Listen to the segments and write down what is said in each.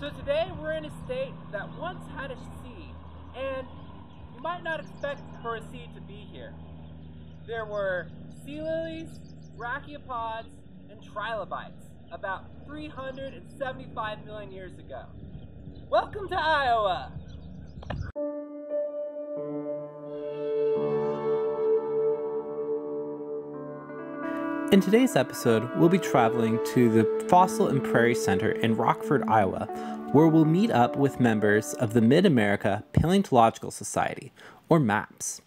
So today we're in a state that once had a sea, and you might not expect for a sea to be here. There were sea lilies, brachiopods, and trilobites about 375 million years ago. Welcome to Iowa! In today's episode, we'll be traveling to the Fossil and Prairie Center in Rockford, Iowa, where we'll meet up with members of the Mid America Paleontological Society, or MAPS.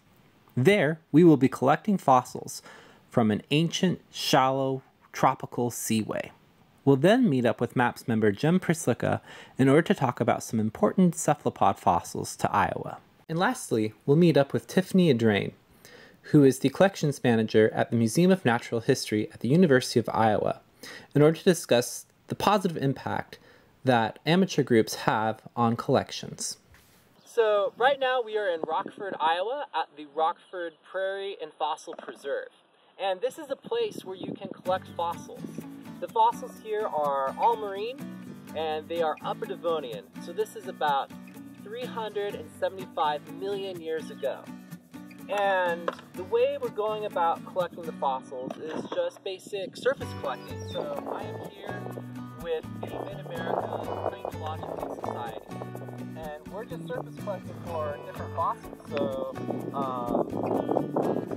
There, we will be collecting fossils from an ancient, shallow, tropical seaway. We'll then meet up with MAPS member Jim Preslicka in order to talk about some important cephalopod fossils to Iowa. And lastly, we'll meet up with Tiffany Adrain, who is the collections manager at the Museum of Natural History at the University of Iowa, in order to discuss the positive impact that amateur groups have on collections. So, right now we are in Rockford, Iowa at the Rockford Prairie and Fossil Preserve. And this is a place where you can collect fossils. The fossils here are all marine and they are Upper Devonian. So, this is about 375 million years ago. And the way we're going about collecting the fossils is just basic surface collecting. So I am here with the Mid-America Society. And we're just surface collecting for different fossils. So um,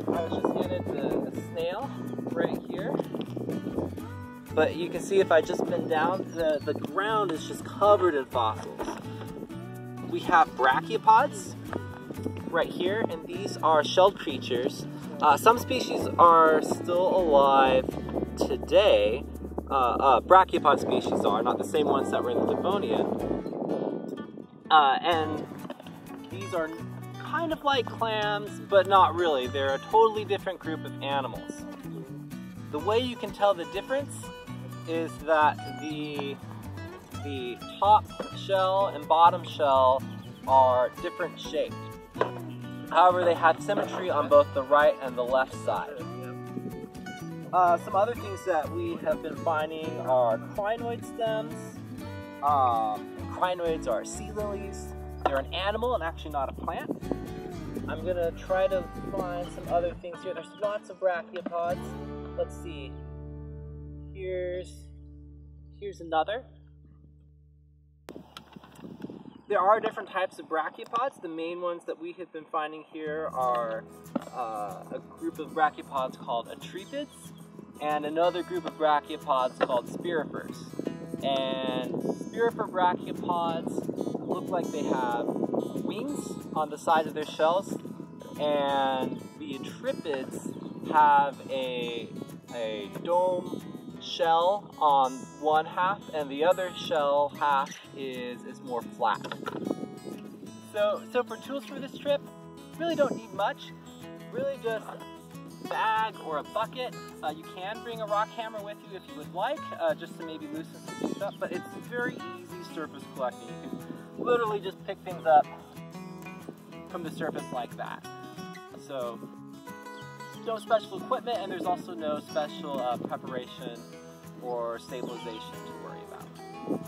I was just handed the, the snail right here. But you can see if I just bend down, the, the ground is just covered in fossils. We have brachiopods, right here, and these are shelled creatures. Uh, some species are still alive today. Uh, uh, brachiopod species are, not the same ones that were in the Devonian. Uh, and these are kind of like clams, but not really. They're a totally different group of animals. The way you can tell the difference is that the, the top shell and bottom shell are different shaped. However, they have symmetry on both the right and the left side. Uh, some other things that we have been finding are crinoid stems. Um, crinoids are sea lilies. They're an animal and actually not a plant. I'm gonna try to find some other things here. There's lots of brachiopods. Let's see. Here's here's another. There are different types of brachiopods. The main ones that we have been finding here are uh, a group of brachiopods called atrypids and another group of brachiopods called spirifers. And spirifer brachiopods look like they have wings on the sides of their shells and the atrypids have a, a dome shell on one half and the other shell half is, is more flat. So, so for tools for this trip, really don't need much. Really just a bag or a bucket. Uh, you can bring a rock hammer with you if you would like, uh, just to maybe loosen some things up, but it's very easy surface collecting. You can literally just pick things up from the surface like that. So no special equipment and there's also no special uh, preparation or stabilization to worry about.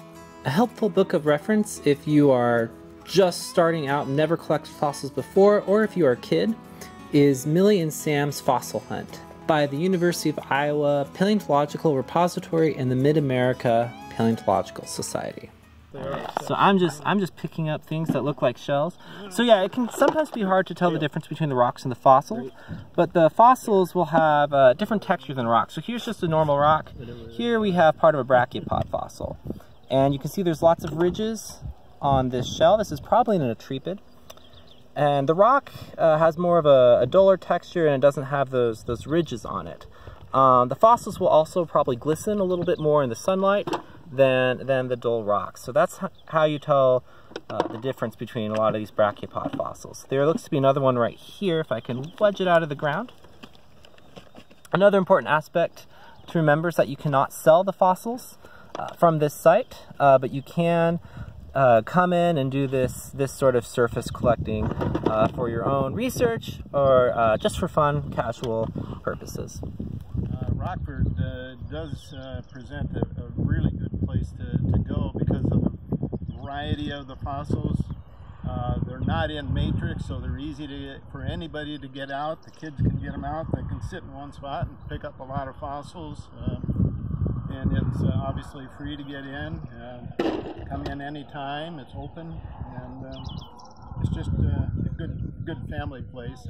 A helpful book of reference if you are just starting out, never collected fossils before, or if you are a kid, is Millie and Sam's Fossil Hunt by the University of Iowa Paleontological Repository and the Mid-America Paleontological Society. So I'm just I'm just picking up things that look like shells. So yeah, it can sometimes be hard to tell the difference between the rocks and the fossils, but the fossils will have a different texture than rocks. So here's just a normal rock. Here we have part of a brachiopod fossil. And you can see there's lots of ridges on this shell. This is probably an atrypid. And the rock uh, has more of a, a, duller texture and it doesn't have those, those ridges on it. Um, the fossils will also probably glisten a little bit more in the sunlight, than, than the dull rocks. So that's how you tell uh, the difference between a lot of these brachiopod fossils. There looks to be another one right here, if I can wedge it out of the ground. Another important aspect to remember is that you cannot sell the fossils uh, from this site, uh, but you can uh, come in and do this, this sort of surface collecting uh, for your own research or uh, just for fun, casual purposes. Rockford does present a, a really good place to, to go because of the variety of the fossils. Uh, they're not in matrix, so they're easy to get, for anybody to get out. The kids can get them out. They can sit in one spot and pick up a lot of fossils. Um, and it's uh, obviously free to get in. Uh, come in anytime. It's open, and um, it's just uh, a good, good family place.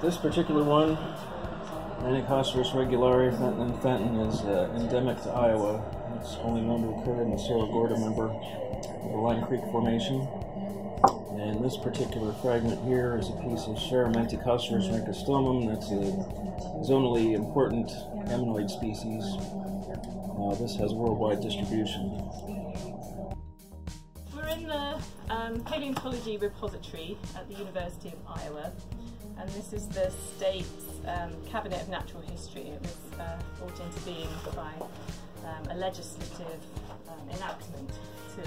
This particular one, Rhinoceros regulare Fenton and Fenton, is uh, endemic to Iowa. It's only known to occur in the Cerro Gordo member of the Lime Creek Formation. And this particular fragment here is a piece of Sphaeromanticoceras rhynchostomum. That's a zonally important ammonoid species. Uh, this has worldwide distribution. We're in the um, paleontology repository at the University of Iowa and this is the state's um, Cabinet of Natural History. It was uh, brought into being by um, a legislative um, enactment to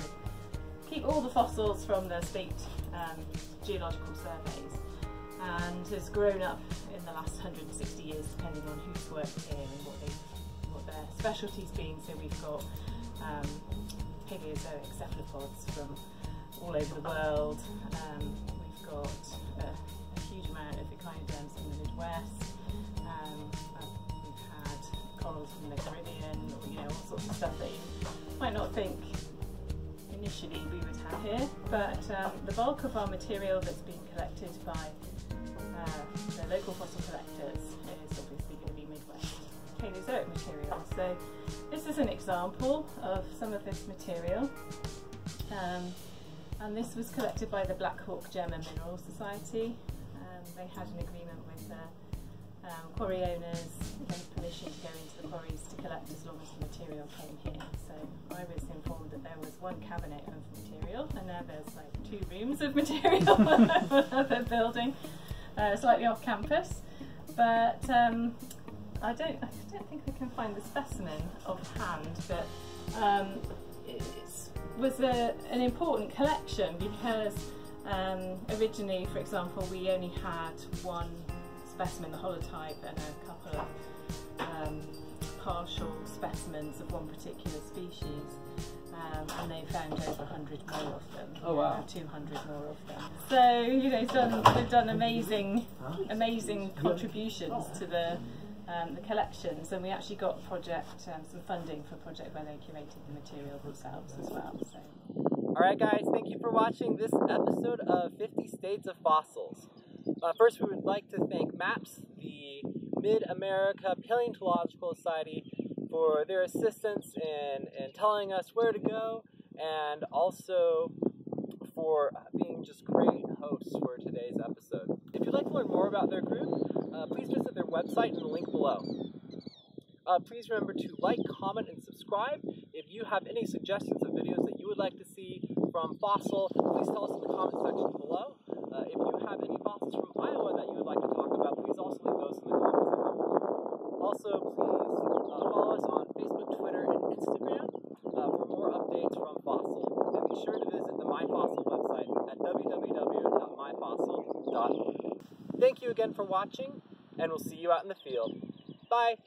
keep all the fossils from the state um, geological surveys and has grown up in the last 160 years depending on who's worked here and what, they, what their specialties been. So we've got um, Paleozoic cephalopods from all over the world. Bulk of our material that's being collected by uh, the local fossil collectors is obviously going to be Midwest Paleozoic material. So this is an example of some of this material. Um, and this was collected by the Black Hawk Gem and Mineral Society. Um, they had an agreement with the um, quarry owners, gave permission to go into the quarries to collect as long as the material came here. So I was informed that there was one cabinet of material, and now there's like two rooms of material for the building, uh, slightly off campus. But um, I don't, I don't think I can find the specimen offhand, but um, it was a, an important collection because um, originally, for example, we only had one specimen, the holotype, and a couple of um, partial specimens of one particular species. Um, and they found over 100 more of them. Oh, wow. 200 more of them. So, you know, done, they've done amazing, amazing contributions to the um, the collections, and we actually got project um, some funding for a project where they curated the material themselves as well. So. All right, guys, thank you for watching this episode of 50 States of Fossils. Uh, first, we would like to thank MAPS, the Mid America Paleontological Society, for their assistance in, in telling us where to go and also for being just great hosts for today's episode. If you'd like to learn more about their group, uh, please visit their website in the link below. Uh, please remember to like, comment, and subscribe. If you have any suggestions of videos that you would like to see from Fossil, please tell us in the comment section below. Uh, if you have any fossils from Iowa that you would like to talk about, please also leave those in the comments. Also, please uh, follow us on Facebook, Twitter, and Instagram uh, for more updates from Fossil. And be sure to visit the MyFossil website at www.myfossil.org. Thank you again for watching, and we'll see you out in the field. Bye!